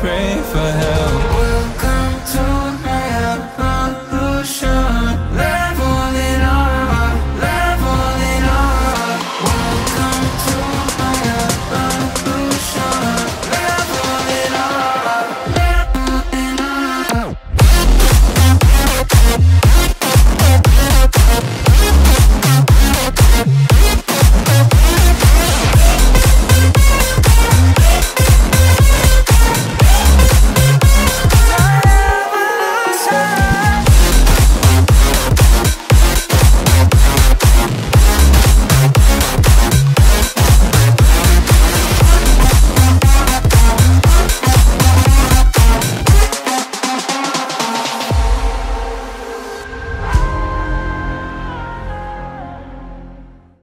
Pray for her